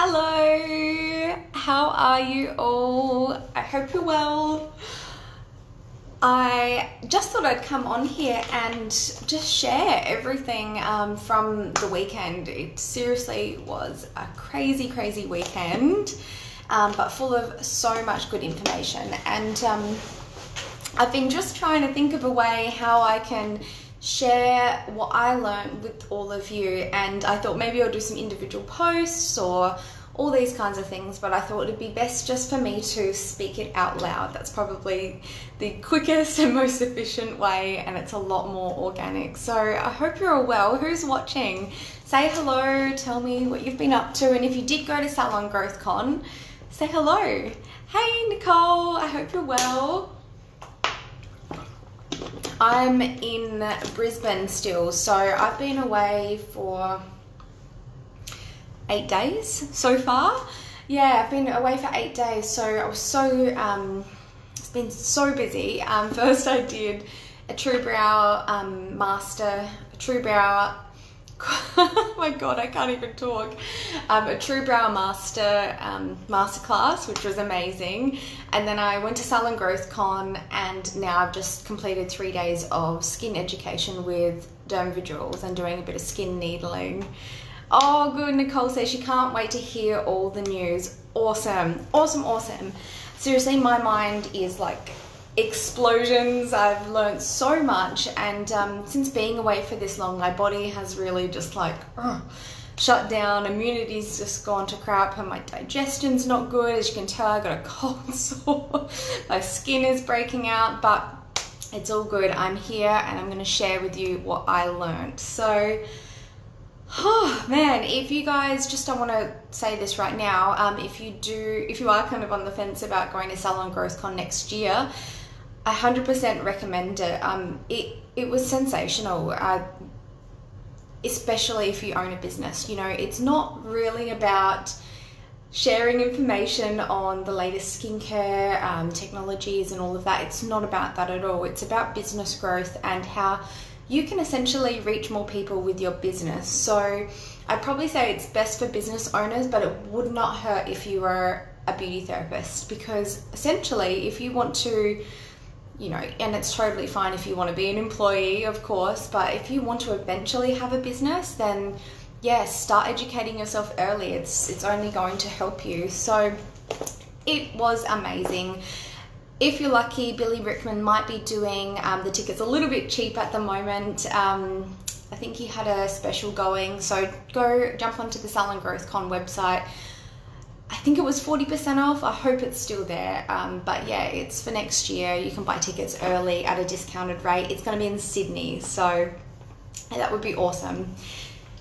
Hello, how are you all? I hope you're well. I just thought I'd come on here and just share everything um, from the weekend. It seriously was a crazy, crazy weekend, um, but full of so much good information. And um, I've been just trying to think of a way how I can share what I learned with all of you. And I thought maybe I'll do some individual posts or all these kinds of things, but I thought it'd be best just for me to speak it out loud. That's probably the quickest and most efficient way, and it's a lot more organic. So I hope you're all well. Who's watching? Say hello, tell me what you've been up to, and if you did go to Salon Growth Con, say hello. Hey, Nicole, I hope you're well. I'm in Brisbane still, so I've been away for eight days so far. Yeah, I've been away for eight days, so I was so um, it's been so busy. Um, first, I did a True Brow um, master, a True Brow oh my god, I can't even talk. Um, a True Brow Master um, masterclass, which was amazing. And then I went to Salon Growth Con, and now I've just completed three days of skin education with Dermaviduals and doing a bit of skin needling. Oh, good. Nicole says she can't wait to hear all the news. Awesome, awesome, awesome. Seriously, my mind is like explosions. I've learned so much, and um, since being away for this long, my body has really just like uh, shut down. Immunity's just gone to crap, and my digestion's not good. As you can tell, I got a cold sore. my skin is breaking out, but it's all good. I'm here, and I'm going to share with you what I learned. So. Oh man, if you guys just don't want to say this right now, um, if you do, if you are kind of on the fence about going to Salon Growth Con next year, 100% recommend it. Um, it it was sensational. Uh, especially if you own a business. You know, it's not really about sharing information on the latest skincare um, technologies and all of that. It's not about that at all. It's about business growth and how you can essentially reach more people with your business. So I'd probably say it's best for business owners, but it would not hurt if you were a beauty therapist because essentially, if you want to you know, and it's totally fine if you want to be an employee, of course, but if you want to eventually have a business, then yes, yeah, start educating yourself early. It's it's only going to help you. So it was amazing. If you're lucky, Billy Rickman might be doing um, the tickets a little bit cheap at the moment. Um, I think he had a special going, so go jump onto the Salon Growth Con website I think it was 40% off. I hope it's still there. Um, but yeah, it's for next year. You can buy tickets early at a discounted rate. It's going to be in Sydney, so that would be awesome.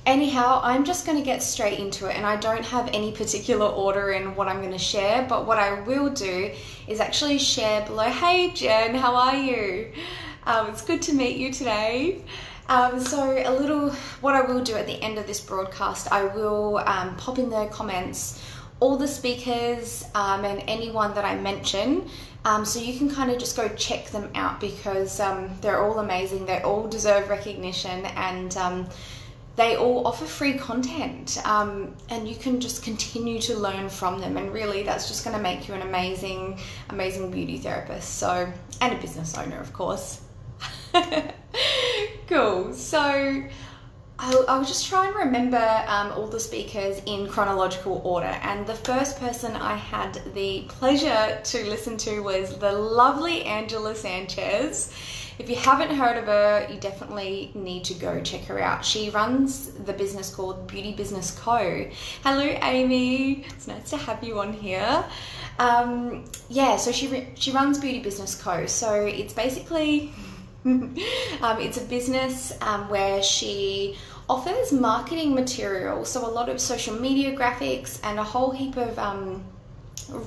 Anyhow, I'm just going to get straight into it, and I don't have any particular order in what I'm going to share, but what I will do is actually share below. Hey Jen, how are you? Um, it's good to meet you today. Um, so, a little what I will do at the end of this broadcast, I will um, pop in the comments all the speakers um, and anyone that I mention. Um, so you can kind of just go check them out because um, they're all amazing. They all deserve recognition and um, they all offer free content. Um, and you can just continue to learn from them. And really, that's just going to make you an amazing, amazing beauty therapist. So, and a business owner, of course. cool. So, I'll, just try and remember um, all the speakers in chronological order. And the first person I had the pleasure to listen to was the lovely Angela Sanchez. If you haven't heard of her, you definitely need to go check her out. She runs the business called Beauty Business Co. Hello, Amy. It's nice to have you on here. Um, yeah, so she she runs Beauty Business Co. So it's basically um, it's a business um, where she offers marketing material, so a lot of social media graphics and a whole heap of um,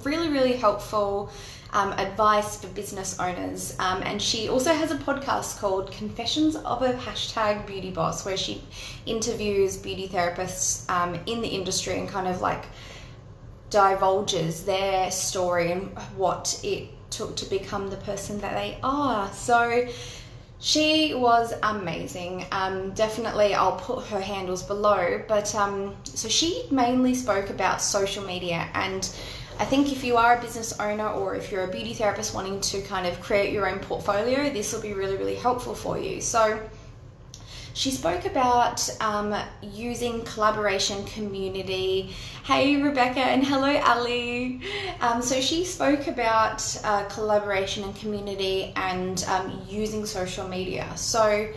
really, really helpful um, advice for business owners. Um, and she also has a podcast called Confessions of a Hashtag Beauty Boss, where she interviews beauty therapists um, in the industry and kind of like divulges their story and what it took to become the person that they are. So she was amazing. Um, definitely, I'll put her handles below. But um, so she mainly spoke about social media, and I think if you are a business owner or if you're a beauty therapist wanting to kind of create your own portfolio, this will be really, really helpful for you. So she spoke about um, using collaboration community. Hey, Rebecca, and hello, Ali. Um, so she spoke about uh, collaboration and community and um, using social media. So,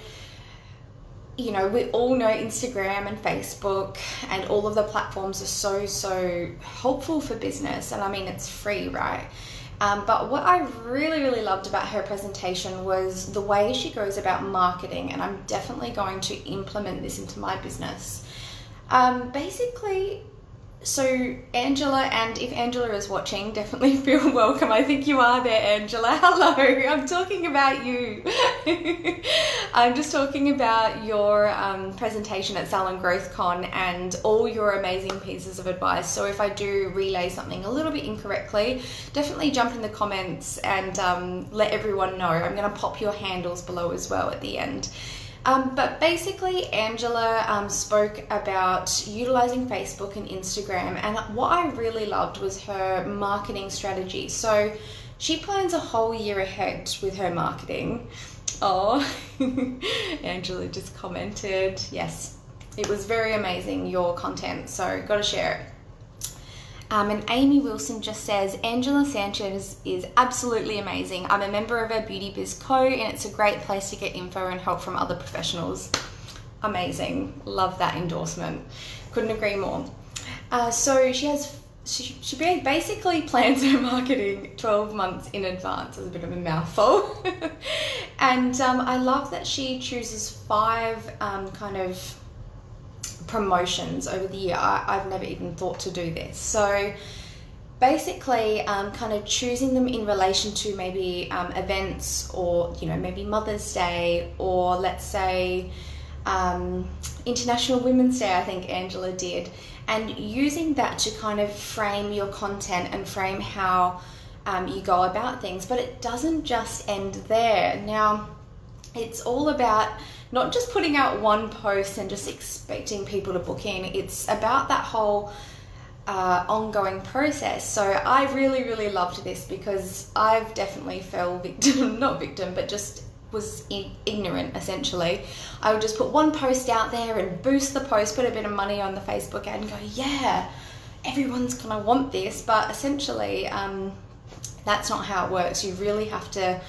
you know, we all know Instagram and Facebook and all of the platforms are so, so helpful for business. And I mean, it's free, right? Um, but what I really, really loved about her presentation was the way she goes about marketing, and I'm definitely going to implement this into my business. Um, basically, so Angela, and if Angela is watching, definitely feel welcome. I think you are there, Angela. Hello, I'm talking about you. I'm just talking about your um, presentation at Salon Growth Con and all your amazing pieces of advice. So if I do relay something a little bit incorrectly, definitely jump in the comments and um, let everyone know. I'm going to pop your handles below as well at the end. Um, but basically, Angela um, spoke about utilizing Facebook and Instagram, and what I really loved was her marketing strategy. So she plans a whole year ahead with her marketing. Oh, Angela just commented, yes, it was very amazing, your content, so gotta share it. Um, and Amy Wilson just says, Angela Sanchez is absolutely amazing. I'm a member of a Beauty Biz Co. and it's a great place to get info and help from other professionals. Amazing. Love that endorsement. Couldn't agree more. Uh, so she has she, she basically plans her marketing 12 months in advance. It's a bit of a mouthful. and um, I love that she chooses five um, kind of promotions over the year. I, have never even thought to do this. So basically, um, kind of choosing them in relation to maybe um, events or, you know, maybe Mother's Day or let's say um, International Women's Day, I think Angela did, and using that to kind of frame your content and frame how um, you go about things. But it doesn't just end there. Now, it's all about not just putting out one post and just expecting people to book in. It's about that whole uh, ongoing process. So I really, really loved this because I've definitely fell victim, not victim, but just was ignorant essentially. I would just put one post out there and boost the post, put a bit of money on the Facebook ad and go, yeah, everyone's gonna want this. But essentially, um, that's not how it works. You really have to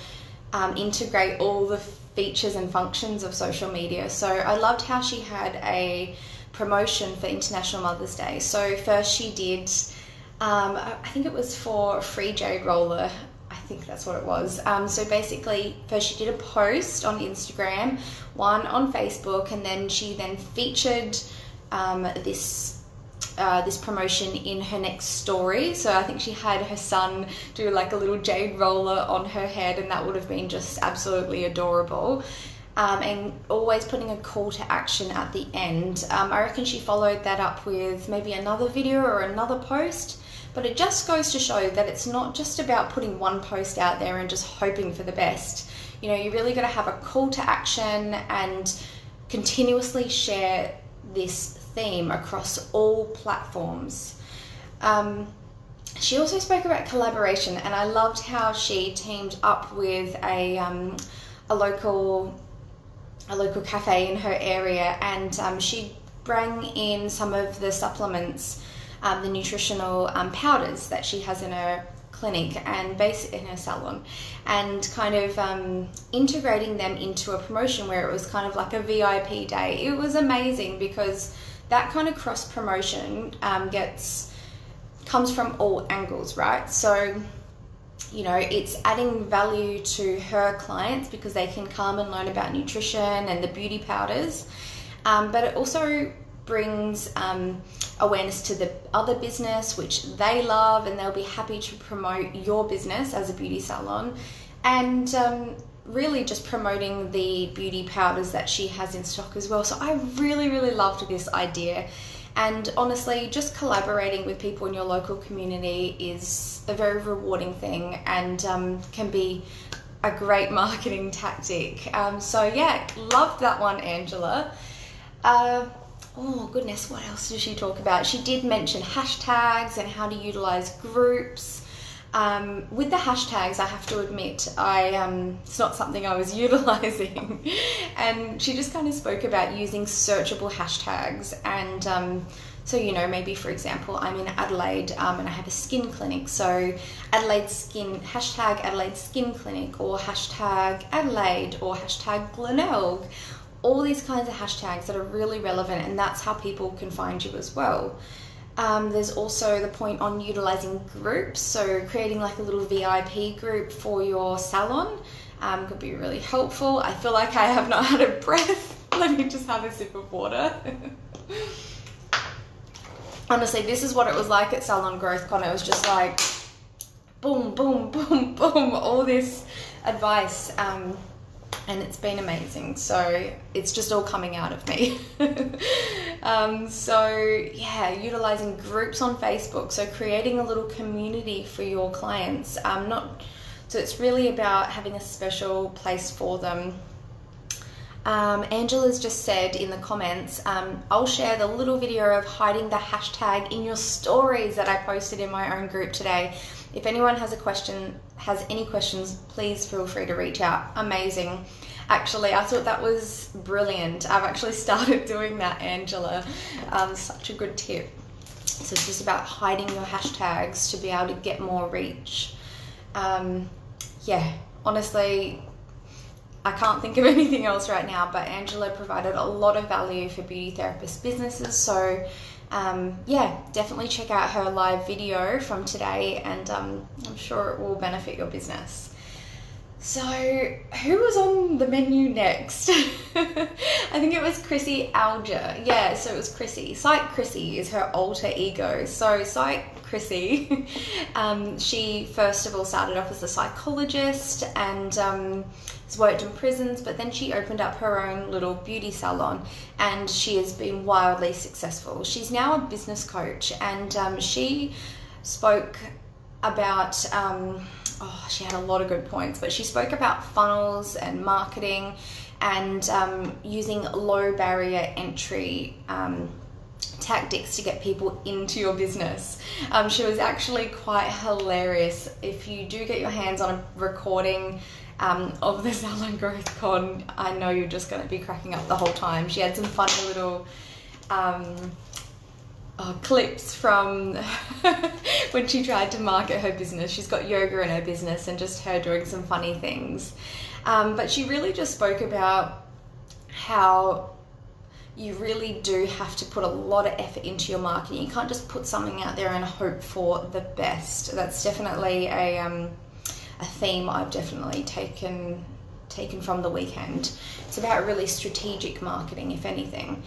um, integrate all the features and functions of social media. So I loved how she had a promotion for International Mother's Day. So first she did, um, I think it was for Free Jade Roller. I think that's what it was. Um, so basically, first she did a post on Instagram, one on Facebook, and then she then featured um, this uh, this promotion in her next story. So I think she had her son do like a little jade roller on her head, and that would have been just absolutely adorable. Um, and always putting a call to action at the end. Um, I reckon she followed that up with maybe another video or another post. But it just goes to show that it's not just about putting one post out there and just hoping for the best. You know, you really got to have a call to action and continuously share this theme across all platforms. Um, she also spoke about collaboration, and I loved how she teamed up with a, um, a local a local cafe in her area, and um, she bring in some of the supplements, um, the nutritional um, powders that she has in her clinic and base in her salon, and kind of um, integrating them into a promotion where it was kind of like a VIP day. It was amazing because that kind of cross promotion um, gets comes from all angles, right? So, you know, it's adding value to her clients because they can come and learn about nutrition and the beauty powders, um, but it also brings um, awareness to the other business, which they love, and they'll be happy to promote your business as a beauty salon. And um, really just promoting the beauty powders that she has in stock as well. So I really, really loved this idea. And honestly, just collaborating with people in your local community is a very rewarding thing and um, can be a great marketing tactic. Um, so yeah, loved that one, Angela. Uh, oh goodness, what else did she talk about? She did mention hashtags and how to utilize groups. Um, with the hashtags, I have to admit, I um, it's not something I was utilizing, and she just kind of spoke about using searchable hashtags. And um, so, you know, maybe for example, I'm in Adelaide um, and I have a skin clinic, so Adelaide skin hashtag Adelaide skin clinic or hashtag Adelaide or hashtag Glenelg, all these kinds of hashtags that are really relevant, and that's how people can find you as well. Um, there's also the point on utilizing groups, so creating like a little VIP group for your salon um, could be really helpful. I feel like I have not had a breath. Let me just have a sip of water. Honestly, this is what it was like at Salon Growth Con. It was just like boom, boom, boom, boom, all this advice. Um, and it's been amazing. So it's just all coming out of me. um, so, yeah, utilizing groups on Facebook. So, creating a little community for your clients. Um, not so it's really about having a special place for them. Um, Angela's just said in the comments, um, I'll share the little video of hiding the hashtag in your stories that I posted in my own group today. If anyone has a question, has any questions, please feel free to reach out. Amazing. Actually, I thought that was brilliant. I've actually started doing that, Angela. Um, such a good tip. So it's just about hiding your hashtags to be able to get more reach. Um, yeah, honestly, I can't think of anything else right now, but Angela provided a lot of value for beauty therapist businesses. So um, yeah, definitely check out her live video from today, and um, I'm sure it will benefit your business. So, who was on the menu next? I think it was Chrissy Alger. Yeah, so it was Chrissy. Psych Chrissy is her alter ego. So, Psych Chrissy, um, she first of all started off as a psychologist and um, has worked in prisons, but then she opened up her own little beauty salon and she has been wildly successful. She's now a business coach and um, she spoke about um, oh, she had a lot of good points, but she spoke about funnels and marketing and um, using low barrier entry um, tactics to get people into your business. Um, she was actually quite hilarious. If you do get your hands on a recording um, of the Salon Growth Con, I know you're just going to be cracking up the whole time. She had some funny little um, uh, clips from when she tried to market her business. She's got yoga in her business and just her doing some funny things. Um, but she really just spoke about how you really do have to put a lot of effort into your marketing. You can't just put something out there and hope for the best. That's definitely a um, a theme I've definitely taken taken from the weekend. It's about really strategic marketing, if anything.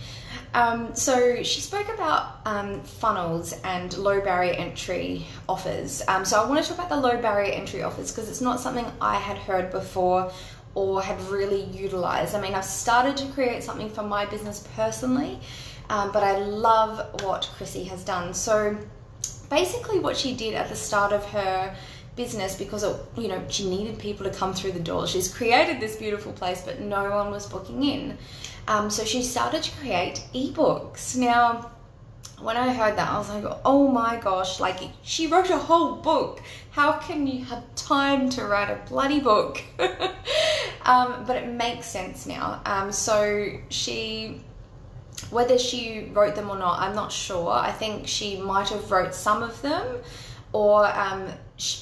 Um, so she spoke about um, funnels and low barrier entry offers. Um, so I want to talk about the low barrier entry offers because it's not something I had heard before or had really utilized. I mean, I've started to create something for my business personally, um, but I love what Chrissy has done. So basically, what she did at the start of her business because it, you know she needed people to come through the door. She's created this beautiful place, but no one was booking in. Um, so she started to create ebooks. Now, when I heard that, I was like, oh my gosh, like she wrote a whole book. How can you have time to write a bloody book? um, but it makes sense now. Um, so she, whether she wrote them or not, I'm not sure. I think she might have wrote some of them or um,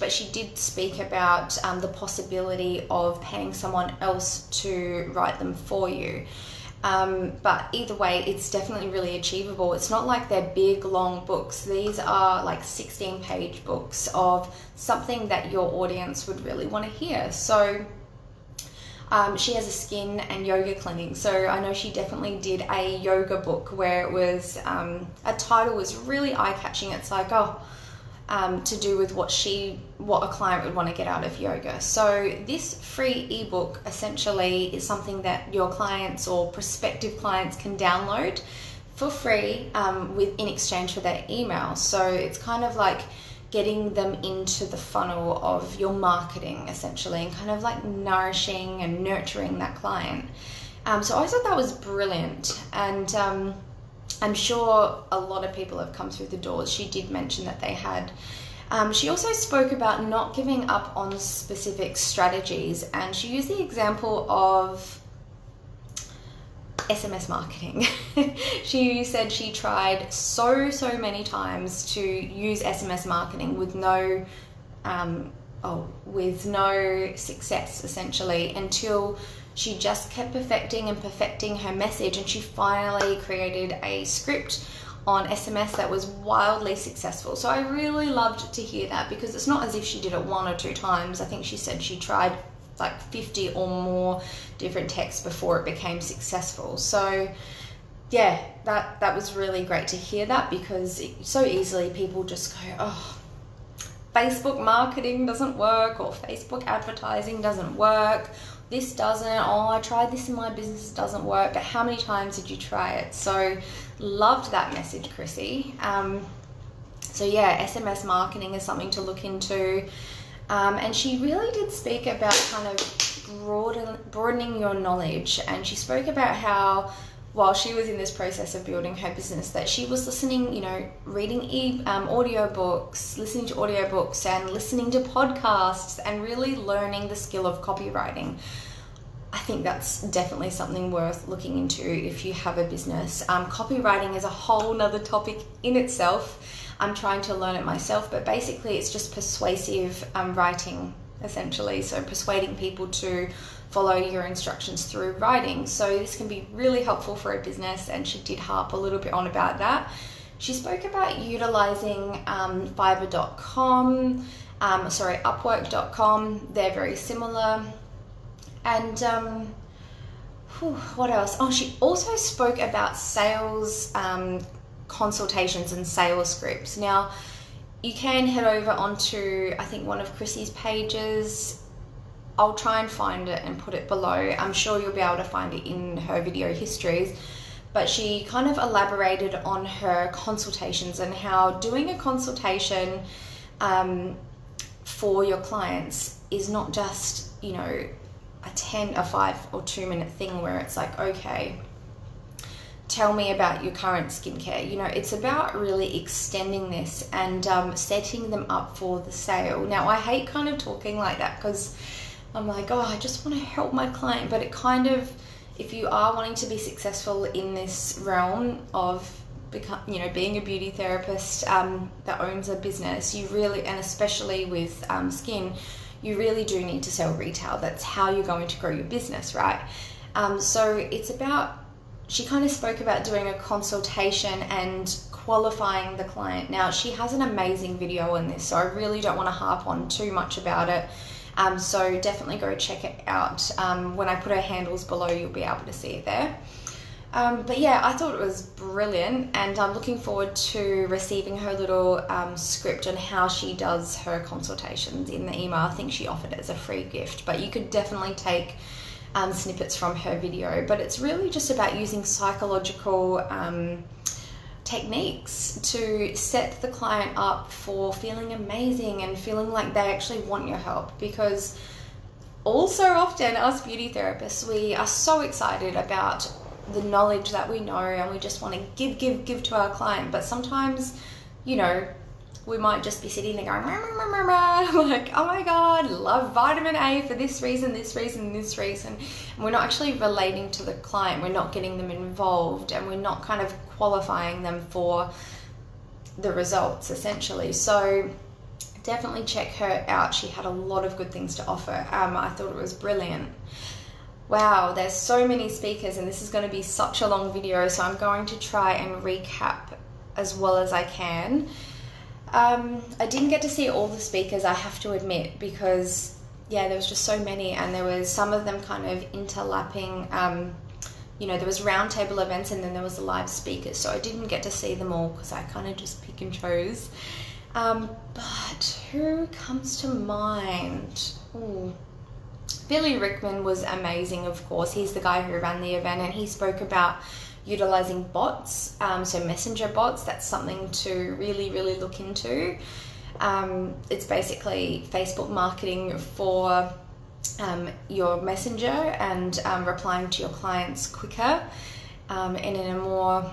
but she did speak about um, the possibility of paying someone else to write them for you. Um, but either way, it's definitely really achievable. It's not like they're big, long books. These are like 16 page books of something that your audience would really want to hear. So, um, she has a skin and yoga clinic. So, I know she definitely did a yoga book where it was um, a title was really eye catching. It's like, oh, um, to do with what she what a client would want to get out of yoga so this free ebook essentially is something that your clients or prospective clients can download for free um, with in exchange for their email so it's kind of like getting them into the funnel of your marketing essentially and kind of like nourishing and nurturing that client. Um, so I thought that was brilliant. And um, I'm sure a lot of people have come through the doors. She did mention that they had. Um, she also spoke about not giving up on specific strategies, and she used the example of SMS marketing. she said she tried so, so many times to use SMS marketing with no, um, oh, with no success essentially until she just kept perfecting and perfecting her message and she finally created a script on SMS that was wildly successful. So I really loved to hear that because it's not as if she did it one or two times. I think she said she tried like 50 or more different texts before it became successful. So yeah, that that was really great to hear that because it, so easily people just go, "Oh, Facebook marketing doesn't work or Facebook advertising doesn't work. This doesn't. Oh, I tried this in my business, doesn't work. But how many times did you try it? So, loved that message, Chrissy. Um, so, yeah, SMS marketing is something to look into. Um, and she really did speak about kind of broaden, broadening your knowledge. And she spoke about how, while she was in this process of building her business, that she was listening, you know, reading e um, audiobooks, listening to audiobooks, and listening to podcasts, and really learning the skill of copywriting. I think that's definitely something worth looking into if you have a business. Um, copywriting is a whole nother topic in itself. I'm trying to learn it myself, but basically it's just persuasive um, writing essentially. So persuading people to follow your instructions through writing. So this can be really helpful for a business, and she did harp a little bit on about that. She spoke about utilizing um, Fiverr.com, um, sorry, Upwork.com. They're very similar. And um, whew, what else? Oh, she also spoke about sales um, consultations and sales scripts. Now, you can head over onto, I think, one of Chrissy's pages. I'll try and find it and put it below. I'm sure you'll be able to find it in her video histories. But she kind of elaborated on her consultations and how doing a consultation um, for your clients is not just, you know, a 10, a 5 or 2 minute thing where it's like, okay, tell me about your current skincare. You know, it's about really extending this and um, setting them up for the sale. Now, I hate kind of talking like that because I'm like, oh, I just want to help my client, but it kind of, if you are wanting to be successful in this realm of become, you know, being a beauty therapist um, that owns a business, you really, and especially with um, skin, you really do need to sell retail. That's how you're going to grow your business, right? Um, so it's about she kind of spoke about doing a consultation and qualifying the client. Now, she has an amazing video on this, so I really don't want to harp on too much about it. Um, so definitely go check it out. Um, when I put her handles below, you'll be able to see it there. Um, but yeah, I thought it was brilliant, and I'm looking forward to receiving her little um, script on how she does her consultations in the email. I think she offered it as a free gift, but you could definitely take um, snippets from her video, but it's really just about using psychological um, techniques to set the client up for feeling amazing and feeling like they actually want your help because also often us beauty therapists we are so excited about the knowledge that we know and we just want to give give give to our client but sometimes you know we might just be sitting there going, rah, rah, rah, like, oh my God, love vitamin A for this reason, this reason, this reason. And we're not actually relating to the client, we're not getting them involved, and we're not kind of qualifying them for the results essentially. So, definitely check her out. She had a lot of good things to offer. Um, I thought it was brilliant. Wow, there's so many speakers, and this is going to be such a long video, so I'm going to try and recap as well as I can. Um, I didn't get to see all the speakers, I have to admit, because yeah, there was just so many, and there was some of them kind of interlapping. Um, you know, there was roundtable events, and then there was the live speakers, so I didn't get to see them all because I kind of just pick and chose. Um, but who comes to mind? Ooh. Billy Rickman was amazing, of course. He's the guy who ran the event, and he spoke about utilizing bots, um, so messenger bots. That's something to really, really look into. Um, it's basically Facebook marketing for um, your messenger and um, replying to your clients quicker um, and in a more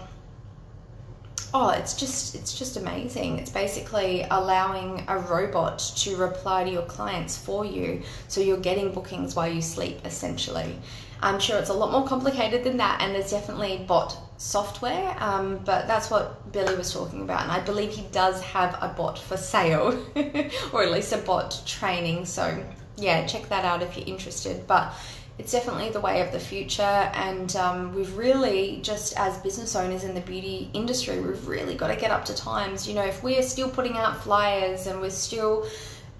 oh it's just it's just amazing. It's basically allowing a robot to reply to your clients for you so you're getting bookings while you sleep essentially. I'm sure it's a lot more complicated than that and there's definitely bot software um, but that's what billy was talking about and i believe he does have a bot for sale or at least a bot training so yeah check that out if you're interested but it's definitely the way of the future and um, we've really just as business owners in the beauty industry we've really got to get up to times. You know if we're still putting out flyers and we're still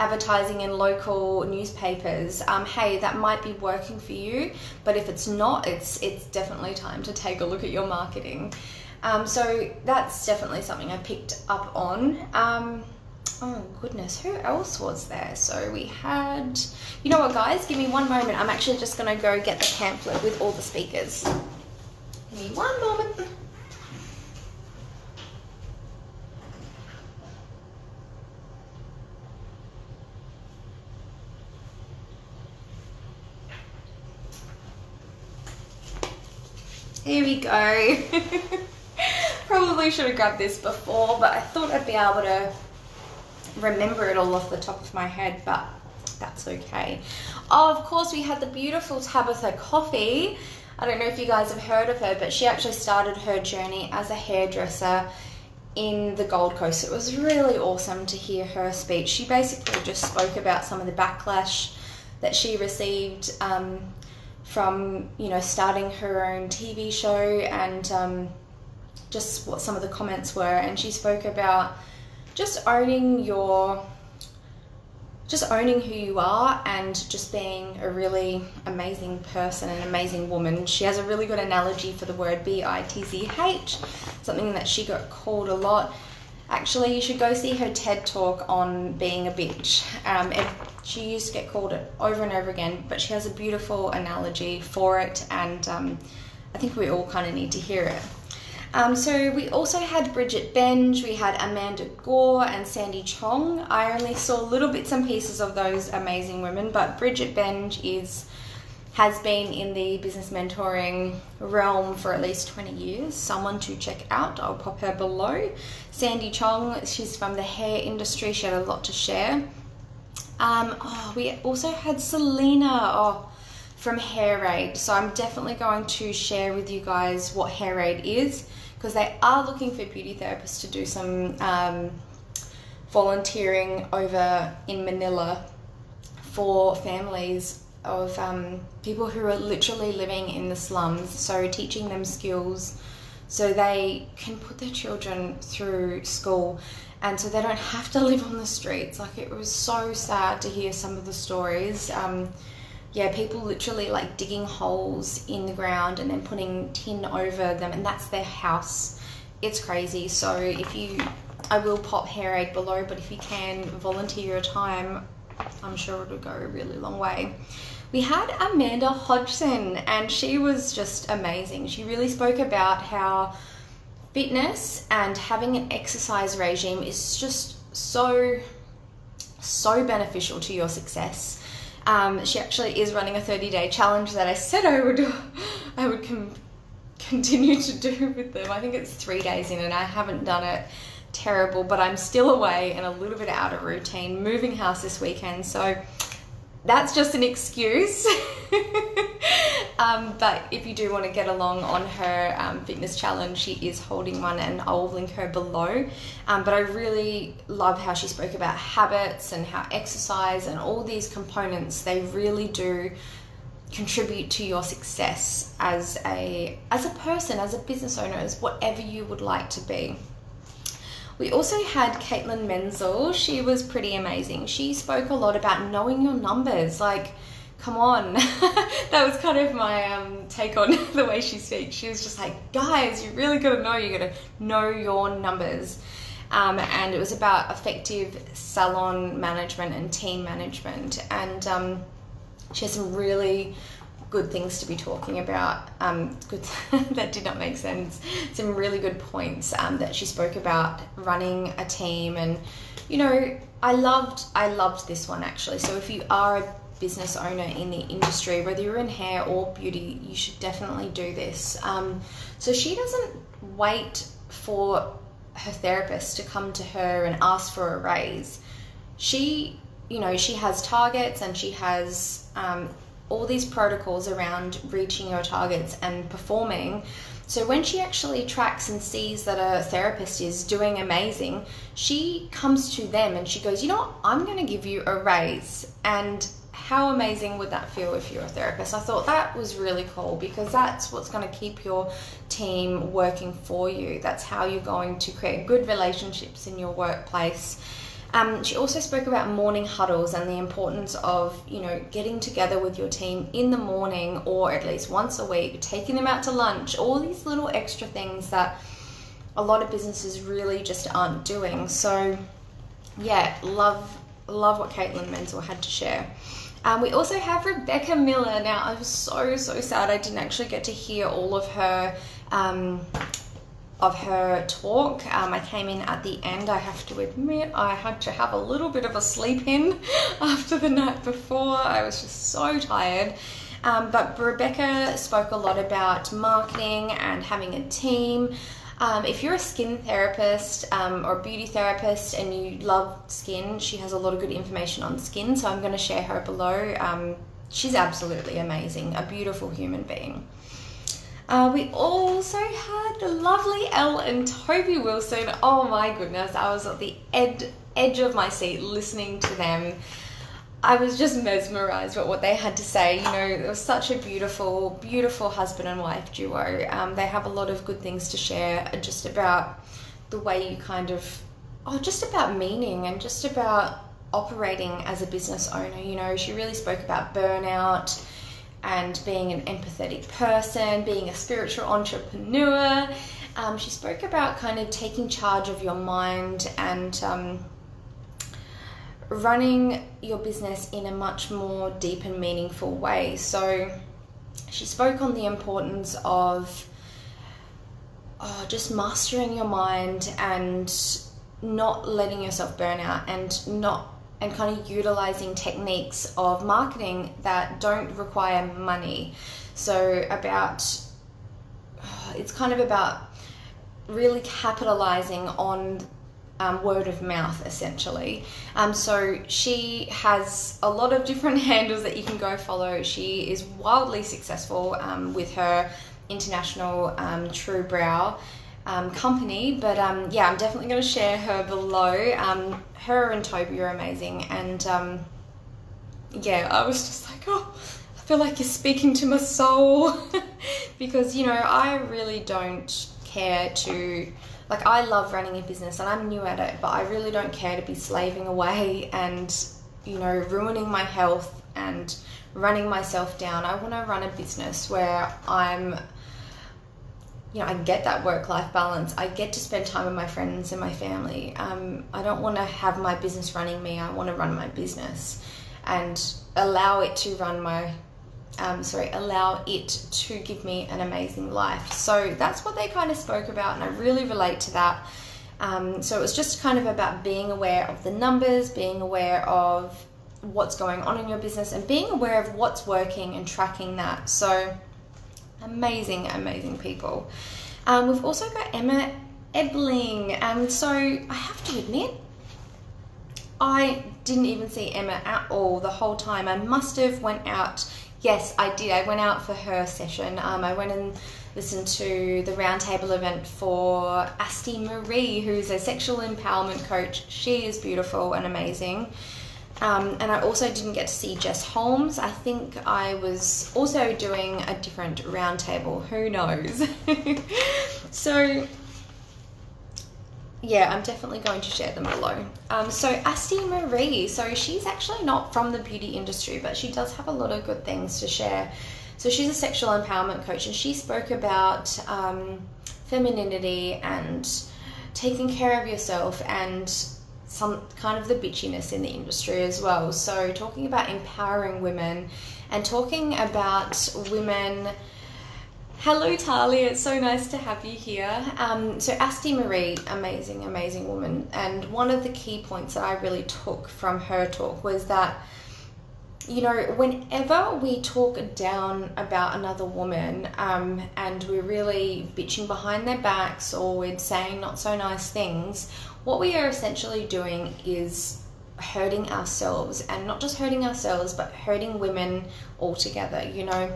advertising in local newspapers um, hey that might be working for you but if it's not it's it's definitely time to take a look at your marketing. Um, so that's definitely something i picked up on. Um, Oh goodness, who else was there? So we had, you know what, guys? Give me one moment. I'm actually just gonna go get the pamphlet with all the speakers. Give me one moment. Here we go. Probably should have grabbed this before, but I thought I'd be able to remember it all off the top of my head, but that's okay. Oh, of course, we had the beautiful Tabatha Coffey. I don't know if you guys have heard of her, but she actually started her journey as a hairdresser in the Gold Coast. It was really awesome to hear her speech. She basically just spoke about some of the backlash that she received um, from, you know, starting her own TV show and um, just what some of the comments were. And she spoke about just owning your just owning who you are and just being a really amazing person, an amazing woman. She has a really good analogy for the word B I T Z H, something that she got called a lot. Actually, you should go see her TED talk on being a bitch. Um, she used to get called it over and over again, but she has a beautiful analogy for it, and um, I think we all kind of need to hear it. Um, so we also had Bridget Benge, we had Amanda Gore and Sandy Chong. I only saw little bits and pieces of those amazing women, but Bridget Benge is has been in the business mentoring realm for at least 20 years. Someone to check out. I'll pop her below. Sandy Chong, she's from the hair industry. She had a lot to share. Um, oh, we also had Selena. Oh, from Hair Aid. So I'm definitely going to share with you guys what Hair Aid is because they are looking for beauty therapists to do some um, volunteering over in Manila for families of um, people who are literally living in the slums. So teaching them skills so they can put their children through school and so they don't have to live on the streets. Like it was so sad to hear some of the stories. Um, yeah, people literally like digging holes in the ground and then putting tin over them, and that's their house. It's crazy. So if you, I will pop hair aid below, but if you can volunteer your time, I'm sure it'll go a really long way. We had Amanda Hodgson, and she was just amazing. She really spoke about how fitness and having an exercise regime is just so, so beneficial to your success um, she actually is running a 30 day challenge that I said I would I would com- continue to do with them. I think it's three days in and I haven't done it. Terrible, but I'm still away and a little bit out of routine. Moving house this weekend, so that's just an excuse. um, but if you do want to get along on her um, fitness challenge, she is holding one and I'll link her below. Um, but I really love how she spoke about habits and how exercise and all these components, they really do contribute to your success as a as a person as a business owner as whatever you would like to be we also had Caitlin Menzel. She was pretty amazing. She spoke a lot about knowing your numbers. Like, come on. that was kind of my um, take on the way she speaks. She was just like, guys, you really got to know. You got to know your numbers. Um, and it was about effective salon management and team management. And um, she has some really good things to be talking about. Um, good that did not make sense. Some really good points um, that she spoke about running a team, and you know, I loved I loved this one actually. So if you are a business owner in the industry, whether you're in hair or beauty, you should definitely do this. Um, so she doesn't wait for her therapist to come to her and ask for a raise. She, you know, she has targets and she has um, all these protocols around reaching your targets and performing. So when she actually tracks and sees that a therapist is doing amazing, she comes to them and she goes, "You know what? I'm going to give you a raise." And how amazing would that feel if you're a therapist? I thought that was really cool because that's what's going to keep your team working for you. That's how you're going to create good relationships in your workplace. Um, she also spoke about morning huddles and the importance of, you know, getting together with your team in the morning or at least once a week, taking them out to lunch, all these little extra things that a lot of businesses really just aren't doing. So, yeah, love love what Caitlin Menzel had to share. Um, we also have Rebecca Miller. Now, I was so, so sad I didn't actually get to hear all of her. Um, of her talk. Um, I came in at the end. I have to admit, I had to have a little bit of a sleep in after the night before. I was just so tired. Um, but Rebecca spoke a lot about marketing and having a team. Um, if you're a skin therapist um, or beauty therapist and you love skin, she has a lot of good information on skin, so I'm going to share her below. Um, she's absolutely amazing, a beautiful human being. Uh, we also had the lovely Elle and Toby Wilson. Oh my goodness, I was at the ed- edge of my seat listening to them. I was just mesmerized by what they had to say. You know, it was such a beautiful, beautiful husband and wife duo. Um, they have a lot of good things to share just about the way you kind of, oh, just about meaning and just about operating as a business owner. You know, she really spoke about burnout and being an empathetic person, being a spiritual entrepreneur. Um, she spoke about kind of taking charge of your mind and um, running your business in a much more deep and meaningful way. So she spoke on the importance of oh, just mastering your mind and not letting yourself burn out and not and kind of utilizing techniques of marketing that don't require money. So about it's kind of about really capitalizing on um, word of mouth essentially. Um, so she has a lot of different handles that you can go follow. She is wildly successful um, with her international um, True Brow. Um, company, but um, yeah, I'm definitely going to share her below. her and Toby are amazing, and yeah, I was just like, oh, I feel like you're speaking to my soul because you know I really don't care to like I love running a business and I'm new at it, but I really don't care to be slaving away and you know ruining my health and running myself down. I want to run a business where I'm you know, I get that work life balance. I get to spend time with my friends and my family. Um, I don't want to have my business running me. I want to run my business and allow it to run my um, sorry, allow it to give me an amazing life. So that's what they kind of spoke about, and I really relate to that. Um, so it was just kind of about being aware of the numbers, being aware of what's going on in your business, and being aware of what's working and tracking that. So amazing, amazing people. Um, we've also got Emma Ebling, and so I have to admit, I didn't even see Emma at all the whole time. I must have went out Yes, I did. I went out for her session. Um, I went and listened to the roundtable event for Asti Marie, who's a sexual empowerment coach. She is beautiful and amazing. Um, and I also didn't get to see Jess Holmes. I think I was also doing a different roundtable. Who knows? so yeah, I'm definitely going to share them below. Um, so Asti Marie, so she's actually not from the beauty industry, but she does have a lot of good things to share. So she's a sexual empowerment coach, and she spoke about um, femininity and taking care of yourself and some kind of the bitchiness in the industry as well. So, talking about empowering women and talking about women. Hello, Talia. It's so nice to have you here. Um, so, Asti Marie, amazing, amazing woman. And one of the key points that I really took from her talk was that you know, whenever we talk down about another woman um, and we're really bitching behind their backs or we're saying not so nice things, what we are essentially doing is hurting ourselves and not just hurting ourselves, but hurting women altogether, you know.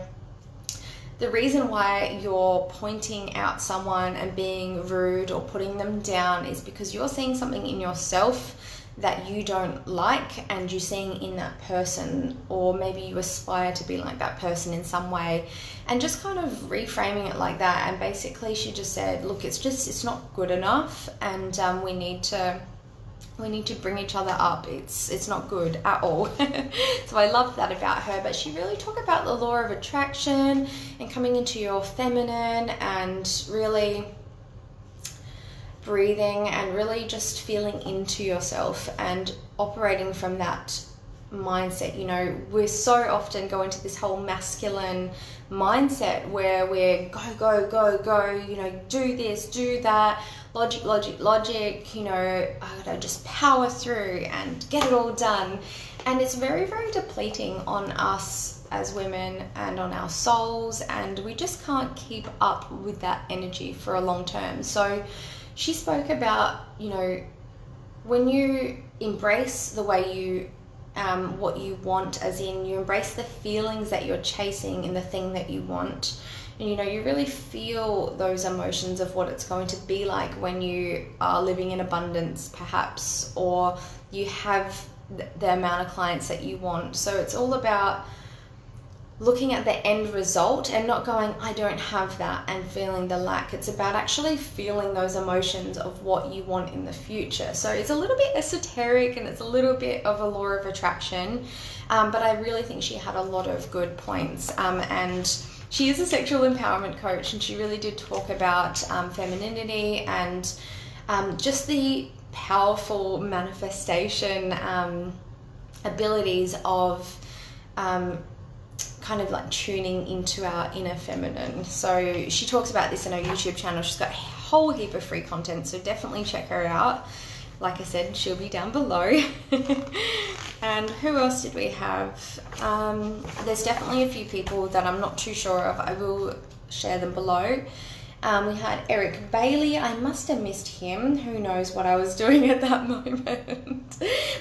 The reason why you're pointing out someone and being rude or putting them down is because you're seeing something in yourself that you don't like and you're seeing in that person, or maybe you aspire to be like that person in some way, and just kind of reframing it like that. And basically, she just said, Look, it's just, it's not good enough, and um, we need to. We need to bring each other up. It's it's not good at all. so I love that about her. But she really talked about the law of attraction and coming into your feminine and really breathing and really just feeling into yourself and operating from that mindset. You know, we're so often go into this whole masculine mindset where we're go, go, go, go, you know, do this, do that, logic, logic, logic, you know, I gotta just power through and get it all done. And it's very, very depleting on us as women and on our souls, and we just can't keep up with that energy for a long term. So, she spoke about, you know, when you embrace the way you, um, what you want, as in you embrace the feelings that you're chasing in the thing that you want, and you know, you really feel those emotions of what it's going to be like when you are living in abundance, perhaps, or you have the amount of clients that you want. So it's all about looking at the end result and not going, I don't have that, and feeling the lack. It's about actually feeling those emotions of what you want in the future. So it's a little bit esoteric and it's a little bit of a law of attraction, um, but I really think she had a lot of good points. Um, and she is a sexual empowerment coach, and she really did talk about um, femininity and um, just the powerful manifestation um, abilities of um, kind of like tuning into our inner feminine. So she talks about this in her YouTube channel. She's got a whole heap of free content, so definitely check her out. Like I said, she'll be down below. and who else did we have? Um, there's definitely a few people that I'm not too sure of. I will share them below. Um, we had Eric Bailey. I must have missed him. Who knows what I was doing at that moment.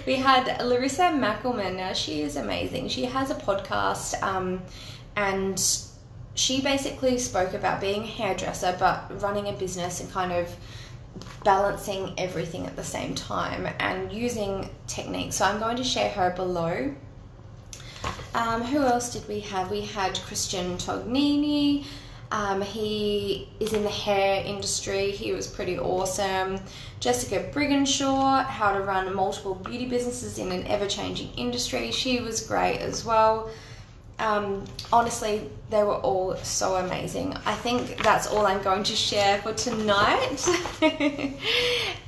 we had Larissa Mackelman. Now, she is amazing. She has a podcast um, and she basically spoke about being a hairdresser but running a business and kind of balancing everything at the same time and using techniques. So I'm going to share her below. Um, who else did we have? We had Christian Tognini. Um, he is in the hair industry. He was pretty awesome. Jessica Brigginshaw, how to run multiple beauty businesses in an ever changing industry. She was great as well. Um, honestly, they were all so amazing. I think that's all I'm going to share for tonight.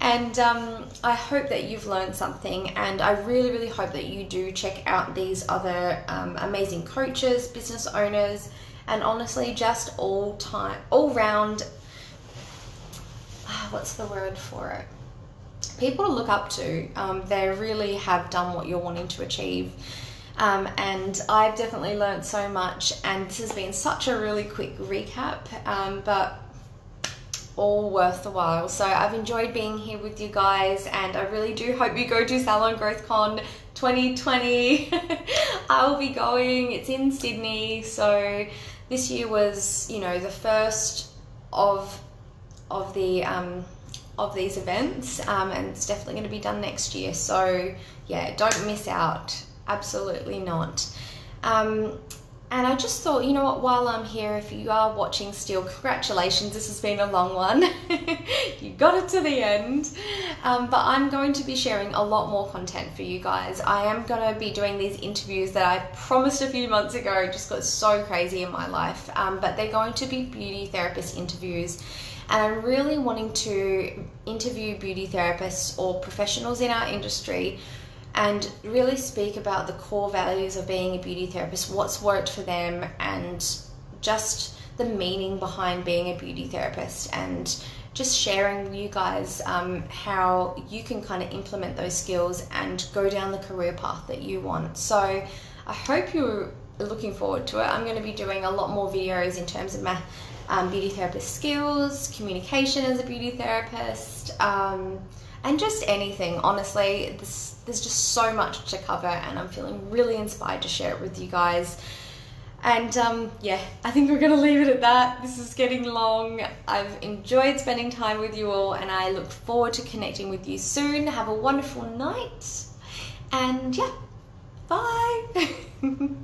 and um, I hope that you've learned something, and I really, really hope that you do check out these other um, amazing coaches, business owners and honestly just all time all round ah, what's the word for it people to look up to um, they really have done what you're wanting to achieve um, and I've definitely learned so much and this has been such a really quick recap um, but all worth the while. So I've enjoyed being here with you guys and I really do hope you go to Salon Growth Con 2020. I'll be going, it's in Sydney, so this year was, you know, the first of of the um, of these events, um, and it's definitely going to be done next year. So yeah, don't miss out. Absolutely not. Um, and I just thought, you know what, while I'm here, if you are watching still, congratulations, this has been a long one. you got it to the end. Um, but I'm going to be sharing a lot more content for you guys. I am going to be doing these interviews that I promised a few months ago, just got so crazy in my life. Um, but they're going to be beauty therapist interviews And I'm really wanting to interview beauty therapists or professionals in our industry and really speak about the core values of being a beauty therapist, what's worked for them, and just the meaning behind being a beauty therapist and just sharing with you guys um, how you can kind of implement those skills and go down the career path that you want. So I hope you're looking forward to it. I'm going to be doing a lot more videos in terms of my um, beauty therapist skills, communication as a beauty therapist, um, and just anything. Honestly, this, there's just so much to cover, and I'm feeling really inspired to share it with you guys. And um, yeah, I think we're going to leave it at that. This is getting long. I've enjoyed spending time with you all, and I look forward to connecting with you soon. Have a wonderful night. And yeah, bye.